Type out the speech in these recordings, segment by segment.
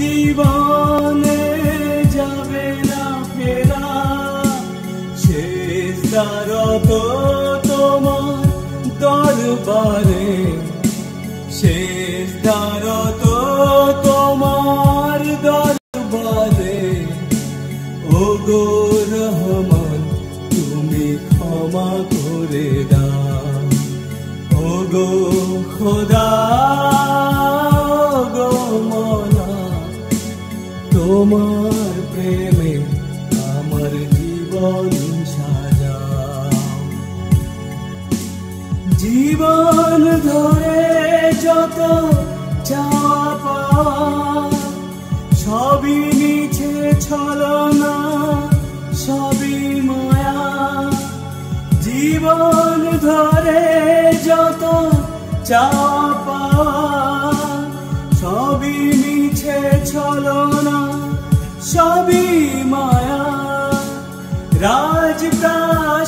জীবনে যাবে না ফেরা। শেষ দারত তোমার দরবারে। শেষ দ্বারত তোমার প্রেমে আমার জীবন সাজাও জীবন ধরে যত চাওয়া পাওয়া, সবই নিচে ছলনা, সবই মায়া। জীবন ধরে যত চাওয়া পাওয়া, সবই মিছে ছলনা সবই মায়া রাজপ্রাসাদ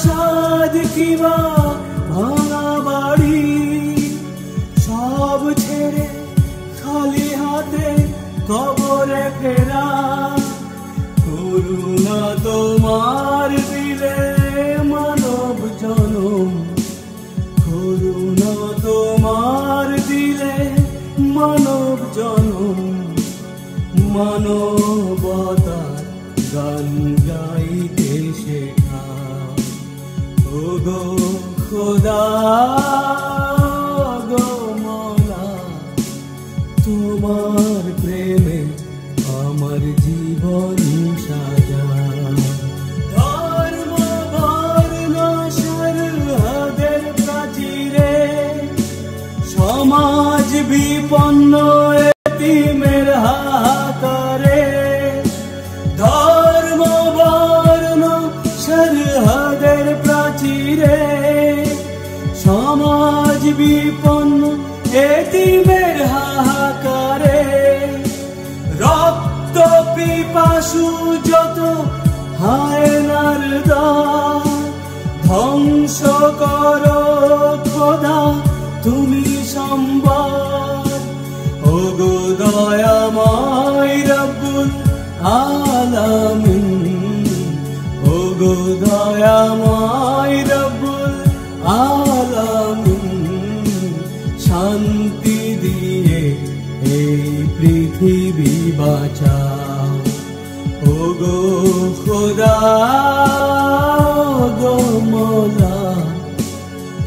কিবা ভাঙা মলা তোমার প্রেমে আমার জীবন সাজা। প্রাচীরে সমাজ বিপন্ন ধর্ম বর্ণ সরহদের প্রাচীরে বিপন্ন এতিমের হাহাকারে। রক্ত পিপাসু যত হায়নার ধ্বংস কর খোদা, তুমি সম্বল। ও গো দয়াময় রব্বুল আলামিন ও গো দয়াময় রব্বুল আলামিন বাঁচাও। ও গো খোদা গো মোলা,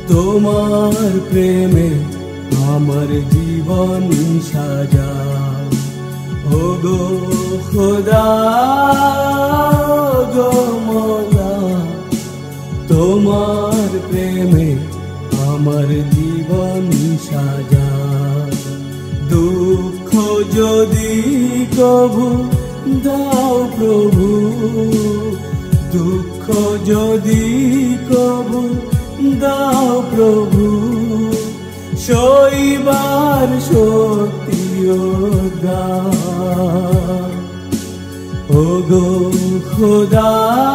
তোমার প্রেমে আমার জীবন সাজা ও গো খোদা গো মোলা, তোমার প্রেমে আমার জীবন সাজা দুঃখ যদি কভু দাও প্রভু। দুঃখ যদি কভু দাও প্রভু। শৈবার শক্তিও দাও। ও গো খোদা।